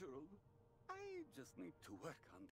natural. I just need to work on